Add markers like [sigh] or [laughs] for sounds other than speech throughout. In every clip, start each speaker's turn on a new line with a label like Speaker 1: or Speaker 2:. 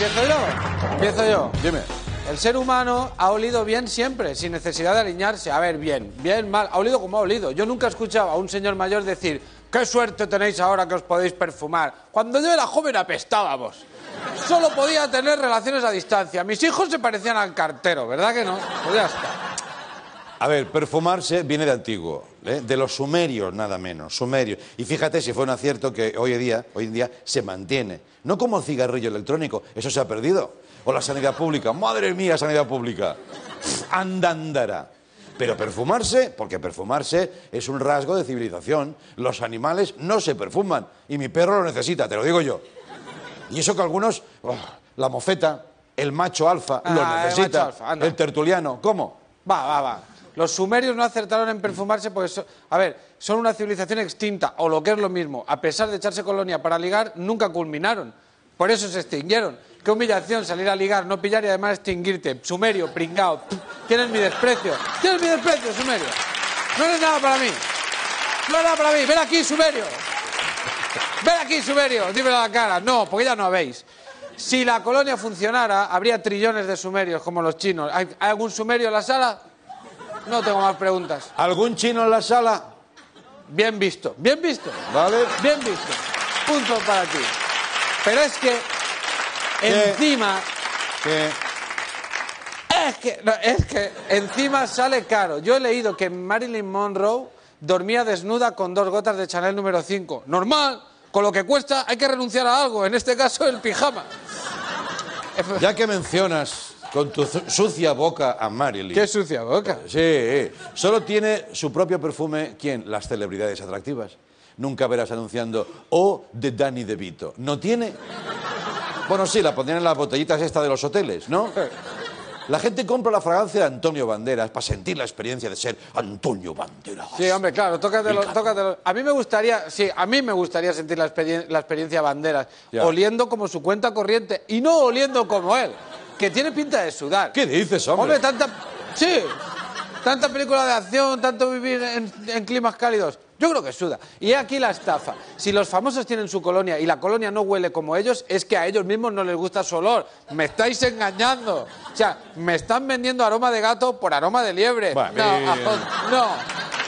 Speaker 1: ¿Empiezo yo? Empiezo yo.
Speaker 2: Dime.
Speaker 1: El ser humano ha olido bien siempre, sin necesidad de alinearse. A ver, bien, bien, mal. Ha olido como ha olido. Yo nunca he escuchado a un señor mayor decir, qué suerte tenéis ahora que os podéis perfumar. Cuando yo era joven apestábamos. Solo podía tener relaciones a distancia. Mis hijos se parecían al cartero, ¿verdad que no? Pues ya está.
Speaker 2: A ver, perfumarse viene de antiguo, ¿eh? de los sumerios nada menos, sumerios. Y fíjate si fue un acierto que hoy en día, hoy en día se mantiene. No como el cigarrillo electrónico, eso se ha perdido. O la sanidad pública, madre mía, sanidad pública. Andandara. Pero perfumarse, porque perfumarse es un rasgo de civilización. Los animales no se perfuman y mi perro lo necesita, te lo digo yo. Y eso que algunos, oh, la mofeta, el macho alfa, lo
Speaker 1: Ah, el
Speaker 2: necesita,
Speaker 1: macho alfa,
Speaker 2: el tertuliano, ¿cómo?
Speaker 1: Va, va, va. Los sumerios no acertaron en perfumarse porque, so- a ver, son una civilización extinta, o lo que es lo mismo. A pesar de echarse colonia para ligar, nunca culminaron. Por eso se extinguieron. Qué humillación salir a ligar, no pillar y además extinguirte. Sumerio, pringao. Tienes mi desprecio. Tienes mi desprecio, Sumerio. No eres nada para mí. No eres nada para mí. Ven aquí, Sumerio. Ven aquí, Sumerio. Dímelo la cara. No, porque ya no habéis. Si la colonia funcionara, habría trillones de sumerios como los chinos. ¿Hay, hay algún sumerio en la sala? No tengo más preguntas.
Speaker 2: ¿Algún chino en la sala?
Speaker 1: Bien visto, bien visto.
Speaker 2: ¿Vale?
Speaker 1: Bien visto. Punto para ti. Pero es que
Speaker 2: ¿Qué?
Speaker 1: encima,
Speaker 2: Que...
Speaker 1: es que, no, es que encima sale caro. Yo he leído que Marilyn Monroe dormía desnuda con dos gotas de Chanel número 5. Normal, con lo que cuesta hay que renunciar a algo, en este caso el pijama. [laughs]
Speaker 2: Ya que mencionas con tu sucia boca a Marilyn.
Speaker 1: Qué sucia boca.
Speaker 2: Sí, solo tiene su propio perfume, ¿quién? Las celebridades atractivas. Nunca verás anunciando O de Danny DeVito. ¿No tiene? Bueno, sí, la pondrían en las botellitas esta de los hoteles, ¿no? [laughs] La gente compra la fragancia de Antonio Banderas para sentir la experiencia de ser Antonio Banderas.
Speaker 1: Sí, hombre, claro, tócatelo, tócatelo. A mí me gustaría, sí, a mí me gustaría sentir la, experien- la experiencia Banderas,
Speaker 2: Ya.
Speaker 1: oliendo como su cuenta corriente y no oliendo como él, que tiene pinta de sudar.
Speaker 2: ¿Qué dices, hombre?
Speaker 1: Hombre, tanta, sí, tanta película de acción, tanto vivir en, en climas cálidos. Yo creo que suda. Y he aquí la estafa. Si los famosos tienen su colonia y la colonia no huele como ellos, es que a ellos mismos no les gusta su olor. Me estáis engañando. O sea, me están vendiendo aroma de gato por aroma de liebre.
Speaker 2: Bueno,
Speaker 1: no, a,
Speaker 2: bien.
Speaker 1: o- no,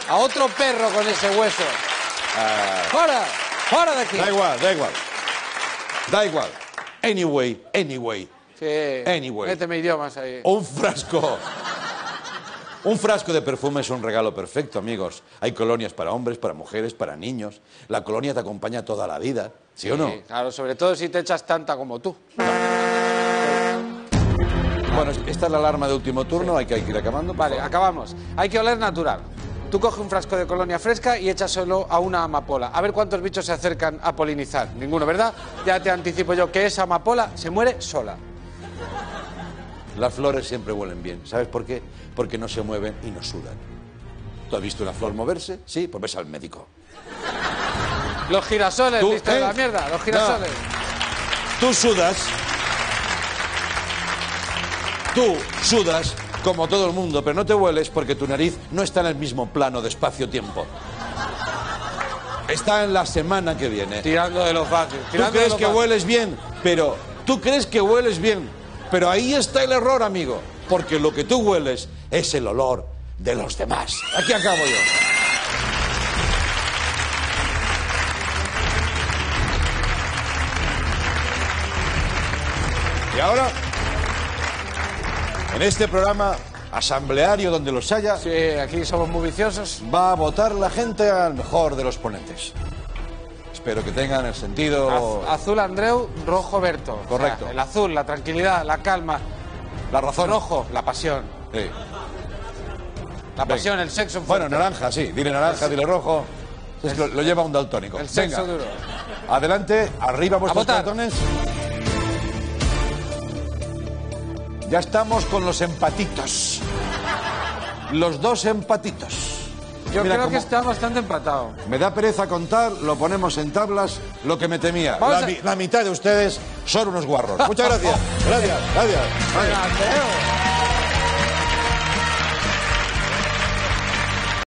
Speaker 1: a otro perro con ese hueso. ¡Fuera! ¡Fuera de aquí!
Speaker 2: Da igual, da igual. Da igual. Anyway, anyway.
Speaker 1: Sí.
Speaker 2: Anyway.
Speaker 1: Méteme idiomas ahí.
Speaker 2: Un frasco. Un frasco de perfume es un regalo perfecto, amigos. Hay colonias para hombres, para mujeres, para niños. La colonia te acompaña toda la vida, ¿sí, o no?
Speaker 1: Claro, sobre todo si te echas tanta como tú.
Speaker 2: Bueno, esta es la alarma de último turno, hay que ir acabando.
Speaker 1: Vale,
Speaker 2: favor.
Speaker 1: acabamos. Hay que oler natural. Tú coges un frasco de colonia fresca y échaselo a una amapola. A ver cuántos bichos se acercan a polinizar. Ninguno, ¿verdad? Ya te anticipo yo que esa amapola se muere sola.
Speaker 2: Las flores siempre huelen bien. ¿Sabes por qué? Porque no se mueven y no sudan. ¿Tú has visto una flor moverse? Sí, pues ves al médico.
Speaker 1: Los girasoles,
Speaker 2: Tú,
Speaker 1: listo
Speaker 2: ¿eh?
Speaker 1: la mierda, los girasoles.
Speaker 2: Tú sudas. Tú sudas como todo el mundo, pero no te hueles porque tu nariz no está en el mismo plano de espacio-tiempo. Está en la semana que viene.
Speaker 1: Tirando de los fáciles.
Speaker 2: Tú crees que hueles bien, pero tú crees que hueles bien, pero ahí está el error, amigo, porque lo que tú hueles es el olor de los demás. Aquí acabo yo. Y ahora, en este programa asambleario donde los haya,
Speaker 1: Sí, aquí somos muy viciosos.
Speaker 2: va a votar la gente al mejor de los ponentes. Espero que tengan el sentido...
Speaker 1: Az- azul Andreu, rojo Berto. O sea,
Speaker 2: Correcto.
Speaker 1: el azul, la tranquilidad, la calma.
Speaker 2: La razón.
Speaker 1: Rojo, la pasión.
Speaker 2: Sí.
Speaker 1: La
Speaker 2: Venga.
Speaker 1: pasión, el sexo
Speaker 2: Bueno,
Speaker 1: fuerte.
Speaker 2: naranja, sí. Dile naranja, dile rojo. Lo, lo lleva un daltónico.
Speaker 1: El sexo
Speaker 2: Venga.
Speaker 1: duro.
Speaker 2: Adelante, arriba vuestros cartones. Ya estamos con los empatitos. Los dos empatitos.
Speaker 1: Yo
Speaker 2: Mira
Speaker 1: creo que está bastante empatado.
Speaker 2: Me da pereza contar, lo ponemos en tablas, lo que me temía. La,
Speaker 1: a-
Speaker 2: la mitad de ustedes son unos guarros. Muchas [laughs] gracias. Gracias, gracias. gracias.